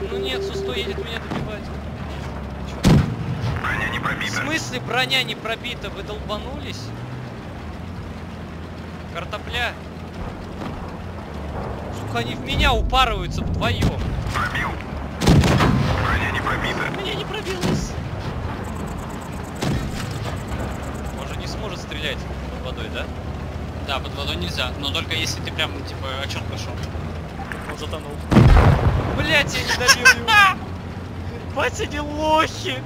едет меня добивать. Броня не В пробита. смысле броня не пробита? Вы долбанулись? Картопля. Сука, они в меня упарываются вдвоем. Пробил. Броня не пробита. Меня не пробилось. Он же не сможет стрелять под водой, да? Да, под водой нельзя, но только если ты прям, типа, четко шел. Он затонул. Блять, я не добил его. Батя, не лохи.